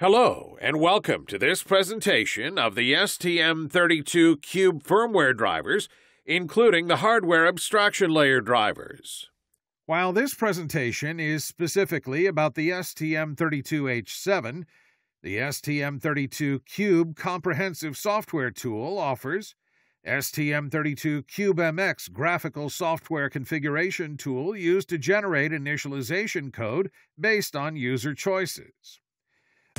Hello, and welcome to this presentation of the STM32 Cube firmware drivers, including the hardware abstraction layer drivers. While this presentation is specifically about the STM32H7, the STM32 Cube comprehensive software tool offers STM32 CubeMX graphical software configuration tool used to generate initialization code based on user choices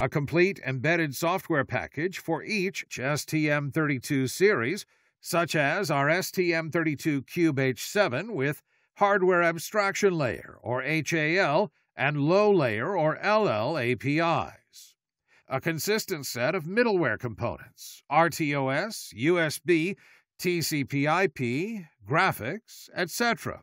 a complete embedded software package for each STM32 series, such as our STM32 Cube H7 with Hardware Abstraction Layer, or HAL, and Low Layer, or LL APIs. A consistent set of middleware components, RTOS, USB, TCP/IP, graphics, etc.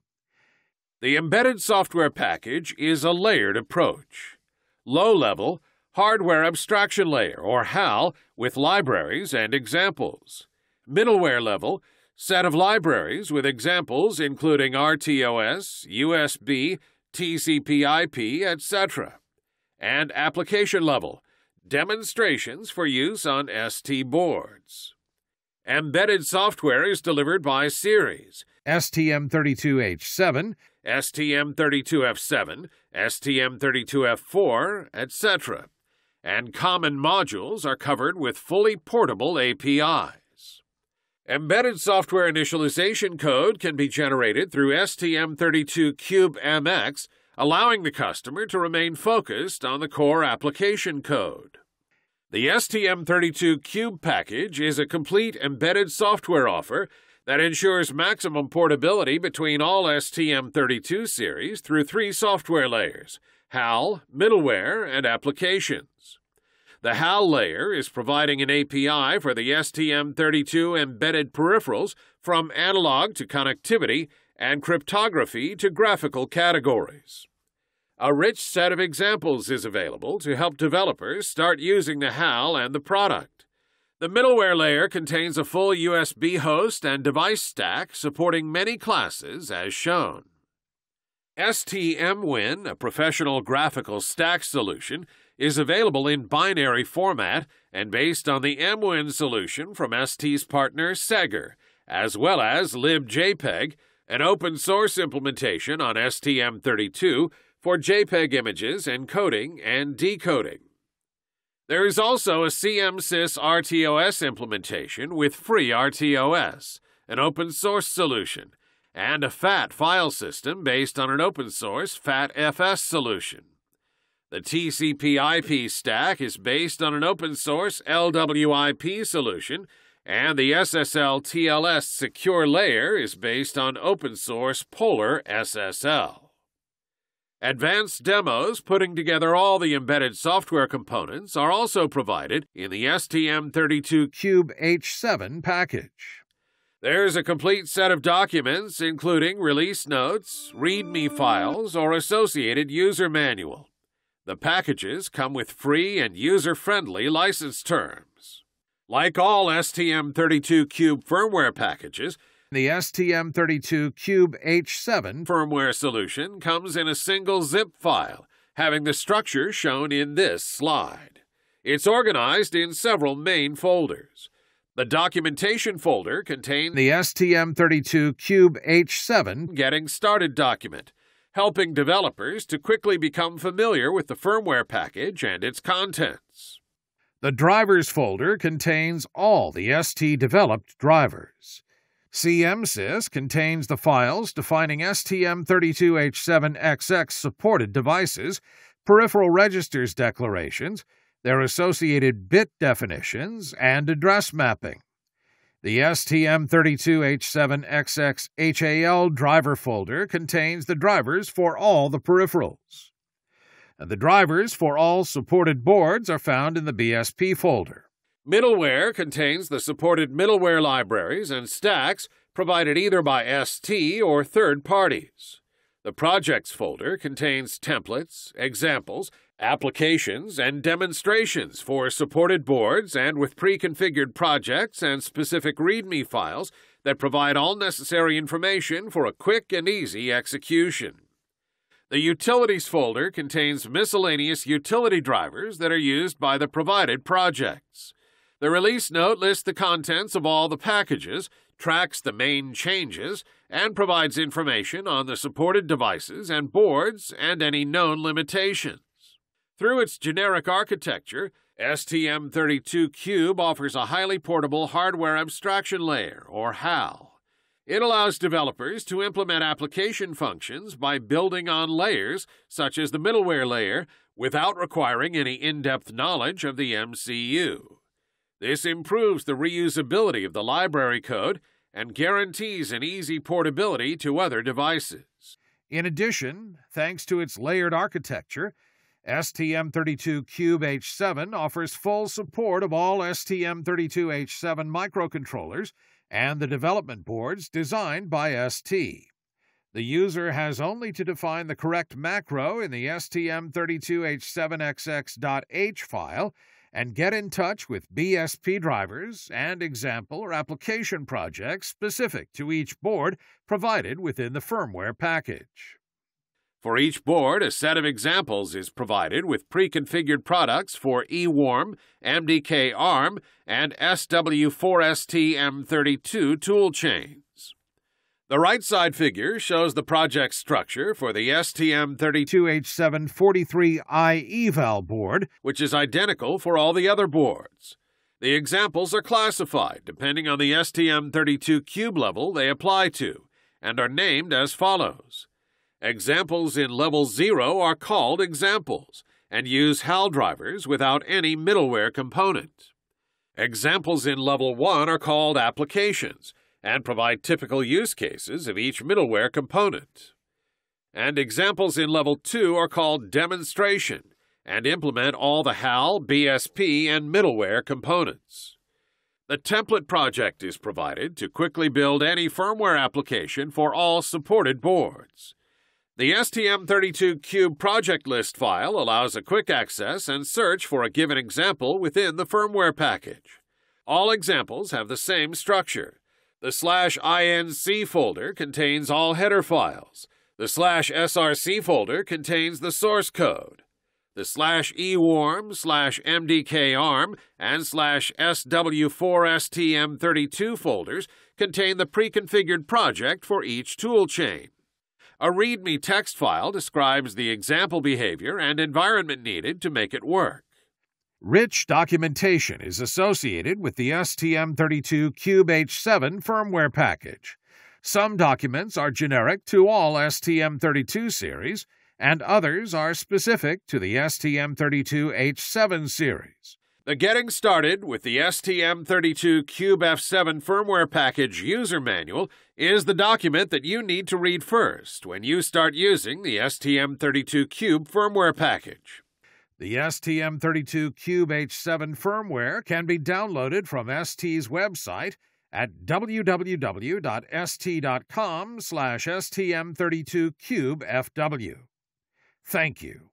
The embedded software package is a layered approach. Low level hardware abstraction layer, or HAL, with libraries and examples. Middleware level, set of libraries with examples including RTOS, USB, TCP/IP, etc. And application level, demonstrations for use on ST boards. Embedded software is delivered by series STM32H7, STM32F7, STM32F4, etc and common modules are covered with fully portable APIs. Embedded software initialization code can be generated through STM32 Cube MX, allowing the customer to remain focused on the core application code. The STM32 Cube package is a complete embedded software offer that ensures maximum portability between all STM32 series through three software layers HAL, middleware, and applications. The HAL layer is providing an API for the STM32 embedded peripherals from analog to connectivity and cryptography to graphical categories. A rich set of examples is available to help developers start using the HAL and the product. The middleware layer contains a full USB host and device stack supporting many classes as shown. STemWin, a professional graphical stack solution, is available in binary format and based on the emWin solution from ST's partner SEGGER, as well as libjpeg, an open source implementation on STM32 for JPEG images encoding and decoding. There is also a CMSIS RTOS implementation with FreeRTOS, an open source solution, and a FAT file system based on an open source FATFS solution. The TCP/IP stack is based on an open source LWIP solution, and the SSL TLS secure layer is based on open source PolarSSL. Advanced demos putting together all the embedded software components are also provided in the STM32 Cube H7 package. There's a complete set of documents, including release notes, README files, or associated user manual. The packages come with free and user friendly license terms. Like all STM32 Cube firmware packages, the STM32 Cube H7 firmware solution comes in a single zip file, having the structure shown in this slide. It's organized in several main folders. The documentation folder contains the STM32 Cube H7 Getting Started document, helping developers to quickly become familiar with the firmware package and its contents. The Drivers folder contains all the ST developed drivers. CMSIS contains the files defining STM32H7XX supported devices, peripheral registers declarations, their associated bit definitions, and address mapping. The STM32H7XX HAL driver folder contains the drivers for all the peripherals. And the drivers for all supported boards are found in the BSP folder. Middleware contains the supported middleware libraries and stacks provided either by ST or third parties. The Projects folder contains templates, examples, applications, and demonstrations for supported boards and with pre-configured projects and specific README files that provide all necessary information for a quick and easy execution. The Utilities folder contains miscellaneous utility drivers that are used by the provided projects. The release note lists the contents of all the packages, tracks the main changes, and provides information on the supported devices and boards and any known limitations. Through its generic architecture, STM32Cube offers a highly portable hardware abstraction layer, or HAL. It allows developers to implement application functions by building on layers, such as the middleware layer, without requiring any in depth knowledge of the MCU. This improves the reusability of the library code and guarantees an easy portability to other devices. In addition, thanks to its layered architecture, STM32Cube H7 offers full support of all STM32H7 microcontrollers and the development boards designed by ST. The user has only to define the correct macro in the STM32H7XX.h file and get in touch with BSP drivers and example or application projects specific to each board provided within the firmware package. For each board, a set of examples is provided with pre-configured products for eWarm, MDK ARM, and SW4STM32 toolchains. The right side figure shows the project structure for the STM32H743i eval board, which is identical for all the other boards. The examples are classified depending on the STM32 cube level they apply to and are named as follows. Examples in level 0 are called examples and use HAL drivers without any middleware component. Examples in level 1 are called applications and provide typical use cases of each middleware component. And examples in Level 2 are called Demonstration and implement all the HAL, BSP, and middleware components. The template project is provided to quickly build any firmware application for all supported boards. The STM32Cube project list file allows a quick access and search for a given example within the firmware package. All examples have the same structure the slash inc folder contains all header files. The slash src folder contains the source code. The slash ewarm slash mdkarm and slash sw4stm32 folders contain the pre-configured project for each toolchain. A README text file describes the example behavior and environment needed to make it work. Rich documentation is associated with the STM32 Cube H7 firmware package. Some documents are generic to all STM32 series, and others are specific to the STM32 H7 series. The Getting Started with the STM32 Cube F7 firmware package user manual is the document that you need to read first when you start using the STM32 Cube firmware package. The STM32 Cube H7 firmware can be downloaded from ST's website at www.st.com slash stm32cubefw. Thank you.